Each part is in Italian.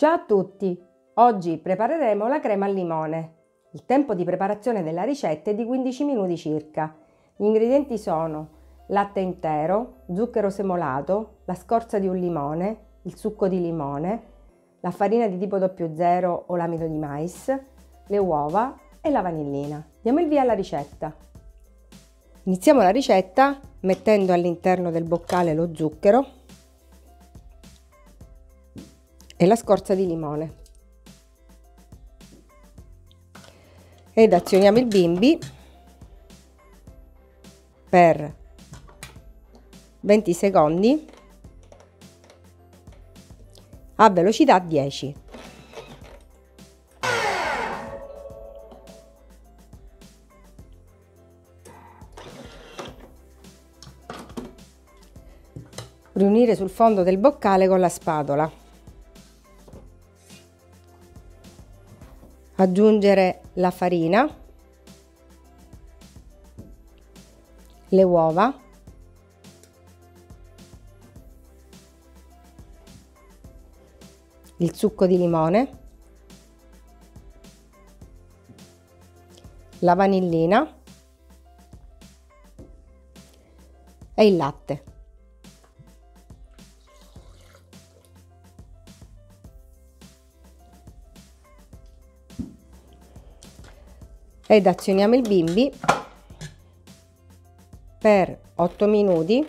Ciao a tutti! Oggi prepareremo la crema al limone. Il tempo di preparazione della ricetta è di 15 minuti circa. Gli ingredienti sono latte intero, zucchero semolato, la scorza di un limone, il succo di limone, la farina di tipo 00 o l'amido di mais, le uova e la vanillina. Diamo il via alla ricetta. Iniziamo la ricetta mettendo all'interno del boccale lo zucchero e la scorza di limone. Ed azioniamo il bimbi per 20 secondi a velocità 10. Riunire sul fondo del boccale con la spatola. Aggiungere la farina, le uova, il succo di limone, la vanillina e il latte. Ed azioniamo il bimbi per 8 minuti.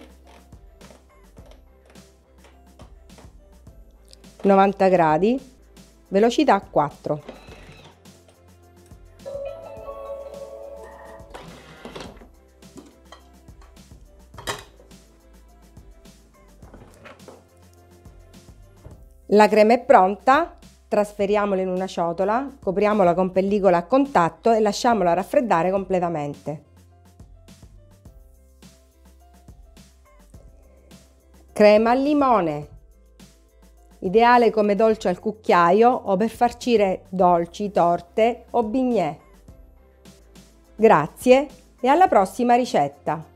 90 gradi velocità 4 la crema è pronta Trasferiamola in una ciotola, copriamola con pellicola a contatto e lasciamola raffreddare completamente. Crema al limone, ideale come dolce al cucchiaio o per farcire dolci, torte o bignè. Grazie e alla prossima ricetta!